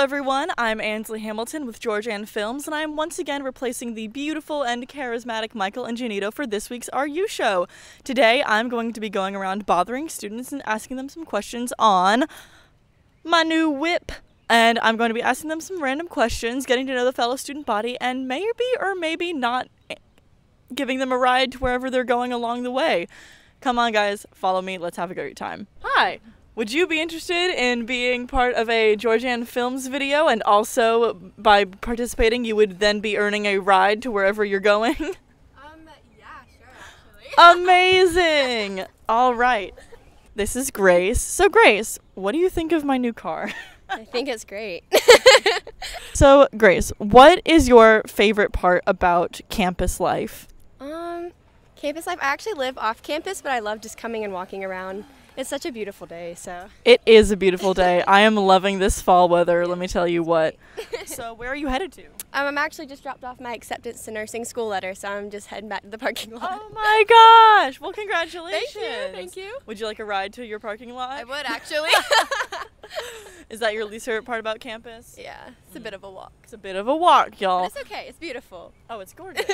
everyone. I'm Ansley Hamilton with George Anne Films, and I am once again replacing the beautiful and charismatic Michael Ingenito for this week's RU show. Today, I'm going to be going around bothering students and asking them some questions on my new whip. And I'm going to be asking them some random questions, getting to know the fellow student body, and maybe or maybe not giving them a ride to wherever they're going along the way. Come on, guys, follow me. Let's have a great time. Hi. Would you be interested in being part of a George Anne Films video and also by participating you would then be earning a ride to wherever you're going? Um, yeah, sure, actually. Amazing! All right. This is Grace. So Grace, what do you think of my new car? I think it's great. so Grace, what is your favorite part about campus life? um, campus life. I actually live off campus, but I love just coming and walking around. It's such a beautiful day, so. It is a beautiful day. I am loving this fall weather, let me tell you what. So where are you headed to? Um, I'm actually just dropped off my acceptance to nursing school letter, so I'm just heading back to the parking lot. Oh my gosh! Well, congratulations. Thank you, thank you. Would you like a ride to your parking lot? I would actually. Is that your least favorite part about campus? yeah, it's a bit of a walk. It's a bit of a walk, y'all. it's okay. It's beautiful. Oh, it's gorgeous.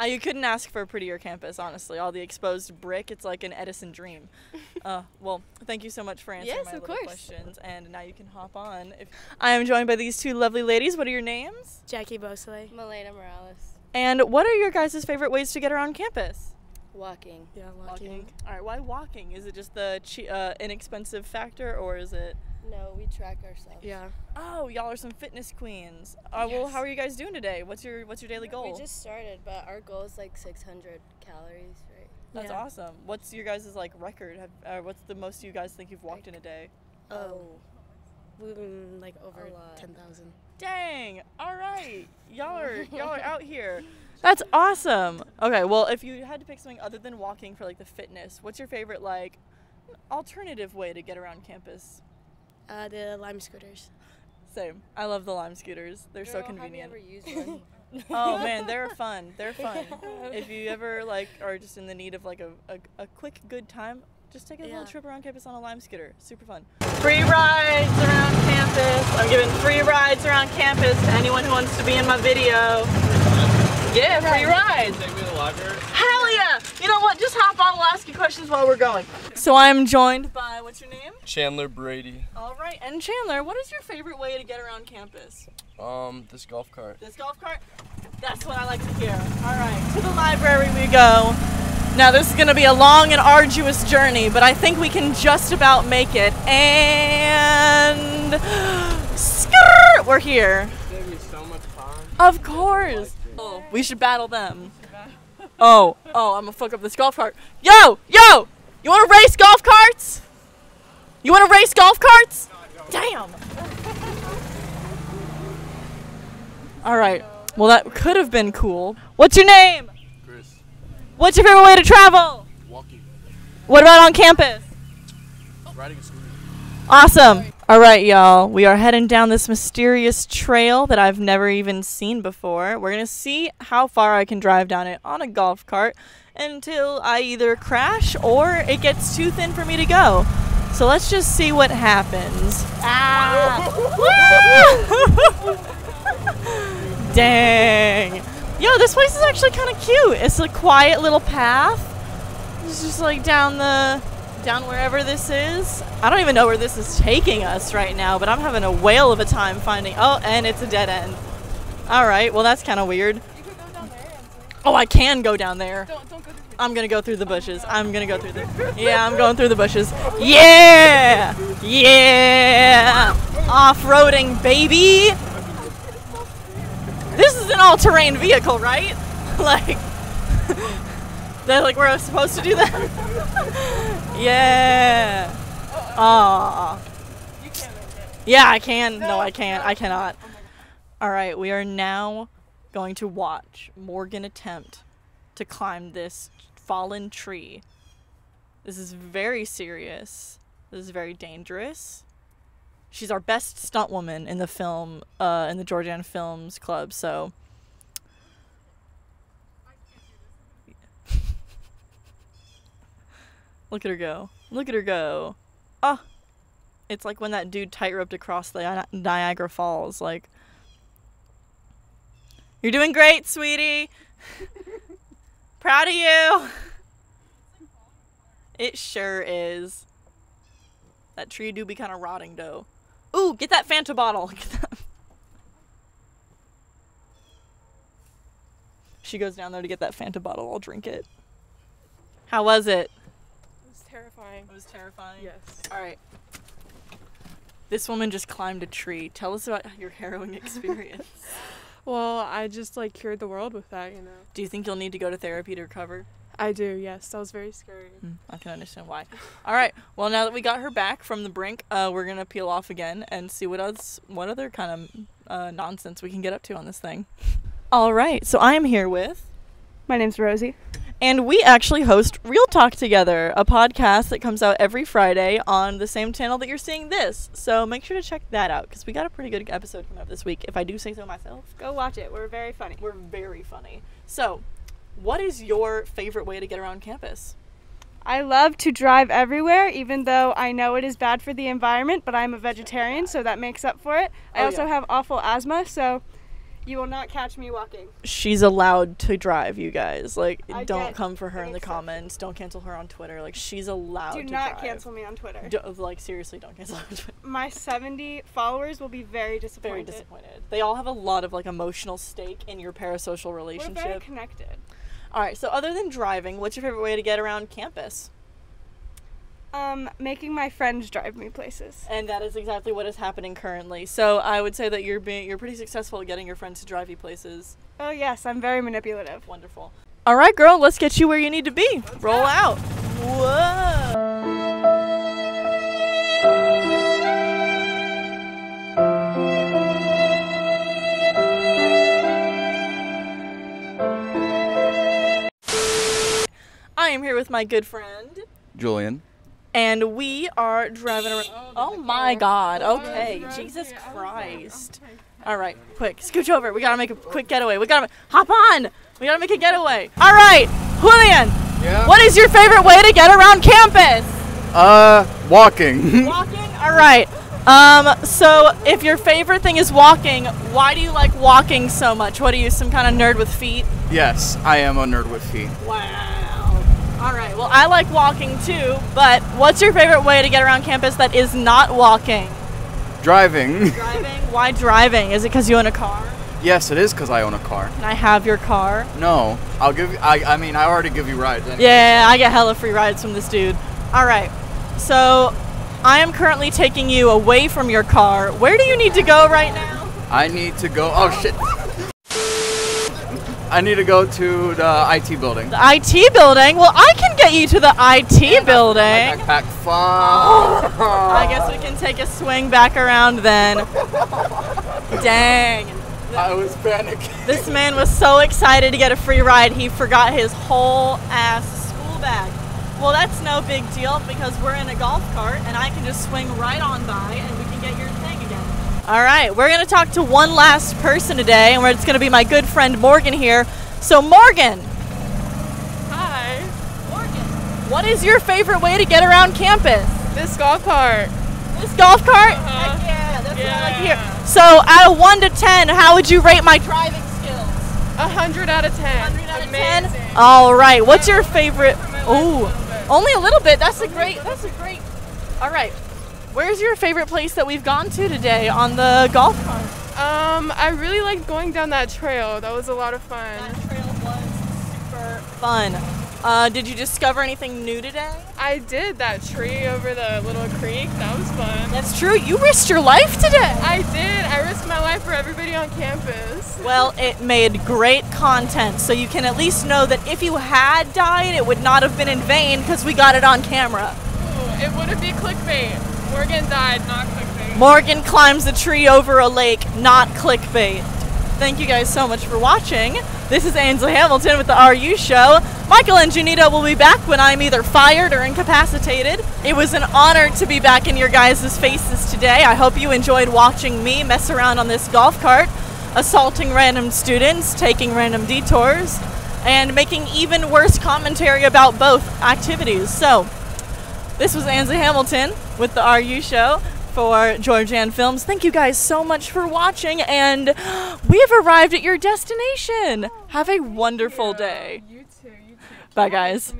uh, you couldn't ask for a prettier campus, honestly. All the exposed brick, it's like an Edison dream. Uh, well, thank you so much for answering Yes, my of little course. questions. And now you can hop on. If I am joined by these two lovely ladies. What are your names? Jackie Bosley. Milena Morales. And what are your guys' favorite ways to get around campus? Walking. Yeah, walking. All right, why walking? Is it just the che- uh, inexpensive factor, or is it? No, we track ourselves. Yeah. Oh, y'all are some fitness queens. Uh, Well, how are you guys doing today? What's your What's your daily goal? We just started, but our goal is like 600 calories, right? That's Yeah. awesome. What's your guys' like record? Have, uh, what's the most you guys think you've walked in a day? Oh. We mm, like over 10,000. Dang! All right, y'all are y'all are out here. That's awesome. Okay, well, if you had to pick something other than walking for like the fitness, what's your favorite like alternative way to get around campus? Uh, the lime scooters. Same. I love the Lime scooters. They're so Girl, convenient. Have you ever used one? oh man, they're fun. They're fun. if you ever like are just in the need of like a, a, a quick good time, just take a little trip around campus on a lime scooter. Super fun. Free rides around campus. I'm giving free rides around campus to anyone who wants to be in my video. Yeah, free rides. Take me to the library. Hell yeah! You know what? Just hop on. We'll ask you questions while we're going. So I'm joined by what's your name? Chandler Brady. All right, and Chandler. What is your favorite way to get around campus? Um, this golf cart. This golf cart? That's what I like to hear. All right, to the library we go. Now, this is going to be a long and arduous journey, but I think we can just about make it. And. Skrrr, we're here. Saved me so much time. Of course. Oh, we should battle them. Oh, oh, I'm gonna fuck up this golf cart. Yo, yo! You wanna race golf carts? You wanna race golf carts? Damn! Alright, well, that could have been cool. What's your name? Chris, What's your favorite way to travel? walking, What about on campus? riding a scooter. Awesome. All right, y'all. We are heading down this mysterious trail that I've never even seen before. We're going to see how far I can drive down it on a golf cart until I either crash or it gets too thin for me to go. So let's just see what happens. Ah! Dang. Yo, this place is actually kind of cute. It's a quiet little path. It's just like down the down wherever this is. I don't even know where this is taking us right now, but I'm having a whale of a time finding. Oh, and it's a dead end. All right, well that's kind of weird. Oh, I can go down there. I'm gonna go through the bushes. I'm gonna go through the. Yeah, I'm going through the bushes. Yeah, yeah. Off-roading, baby. This is an all-terrain vehicle, right? like, that like we're supposed to do that. yeah. Aw. You can't make it. Yeah, I can. No, I can't. I cannot. All right, we are now going to watch Morgan attempt to climb this fallen tree. This is very serious. This is very dangerous. She's our best stunt woman in the film, uh, in the George Anne Films Club. So. Look at her go. Look at her go. Ah. It's like when that dude tightroped across the Ni- Niagara Falls. Like, you're doing great, sweetie. Proud of you. It sure is. That tree do be kind of rotting, though. Ooh, get that Fanta bottle. She goes down there to get that Fanta bottle. I'll drink it. How was it? It was terrifying. It was terrifying. Yes. All right. This woman just climbed a tree. Tell us about your harrowing experience. Well, I just like cured the world with that, you know. Do you think you'll need to go to therapy to recover? I do. Yes, that was very scary. Mm, I can understand why. All right. Well, now that we got her back from the brink, uh, we're gonna peel off again and see what else, what other kind of uh, nonsense we can get up to on this thing. All right. So I am here with, My name's Rosie. And we actually host Real Talk together, a podcast that comes out every Friday on the same channel that you're seeing this. So make sure to check that out because we got a pretty good episode coming up this week. If I do say so myself. Go watch it. We're very funny. We're very funny. So, what is your favorite way to get around campus? I love to drive everywhere, even though I know it is bad for the environment, but I'm a vegetarian, so that makes up for it. I Oh, also yeah. have awful asthma, so you will not catch me walking. She's allowed to drive, you guys. Like, I don't get come for her in the comments. Don't cancel her on Twitter. Like, she's allowed Do to not drive. cancel me on Twitter. Do- like, seriously, don't cancel her on Twitter. My 70 followers will be very disappointed. Very disappointed. They all have a lot of, like, emotional stake in your parasocial relationship. We're very connected. All right, so other than driving, what's your favorite way to get around campus? Um, making my friends drive me places. And that is exactly what is happening currently. So I would say that you're being you're pretty successful at getting your friends to drive you places. Oh yes, I'm very manipulative. Wonderful. All right, girl, let's get you where you need to be. Roll out. Whoa. I am here with my good friend, Julian. And we are driving around. Oh my God! Okay, Jesus Christ! All right, quick, scooch over. We gotta make a quick getaway. We gotta hop on. We gotta make a getaway. All right, Julian. Yeah. What is your favorite way to get around campus? Uh, walking. Walking? All right. Um, so if your favorite thing is walking, why do you like walking so much? What are you, some kind of nerd with feet? yes, I am a nerd with feet. Wow. All right. Well, I like walking too, but what's your favorite way to get around campus that is not walking? Driving. Driving? Why driving? Is it because you own a car? yes, it is because I own a car. Can I have your car? No, I'll give you. I, I mean, I already give you rides. anyway. Yeah, I get hella free rides from this dude. All right. So I am currently taking you away from your car. Where do you need to go right now? I need to go. Oh shit. I need to go to the IT building. The IT building? Well, I can get you to the IT building. My backpack. Fuck. I guess we can take a swing back around then. Dang. I was panicking. This man was so excited to get a free ride, he forgot his whole ass school bag. Well, that's no big deal because we're in a golf cart and I can just swing right on by and we can get your. All right, we're going to talk to one last person today and it's going to be my good friend Morgan here. So, Morgan, Hi. Morgan, what is your favorite way to get around campus? This golf cart. This golf cart? Uh-huh. Yeah, that's what I like to hear. Yeah. So, out of 1 to 10, how would you rate my driving skills? A hundred out of ten. 100 out of 10? All right. What's your favorite? Oh, only a little bit. That's a great. That's a great. All right. Where's your favorite place that we've gone to today on the golf cart? Um, I really liked going down that trail. That was a lot of fun. That trail was super fun. Uh, did you discover anything new today? I did that tree over the little creek. That was fun. That's true. You risked your life today. I did. I risked my life for everybody on campus. Well, it made great content, so you can at least know that if you had died, it would not have been in vain because we got it on camera. Ooh, it wouldn't be clickbait. Morgan died, not clickbait. Morgan climbs a tree over a lake, not clickbait. Thank you guys so much for watching. This is Ansley Hamilton with the RU Show. Michael Ingenito will be back when I'm either fired or incapacitated. It was an honor to be back in your guys' faces today. I hope you enjoyed watching me mess around on this golf cart, assaulting random students, taking random detours, and making even worse commentary about both activities. So, this was Ansley Hamilton with the RU Show. for George Anne Films. Thank you guys so much for watching, and we have arrived at your destination. Have a wonderful day. You too. You too. Bye, guys.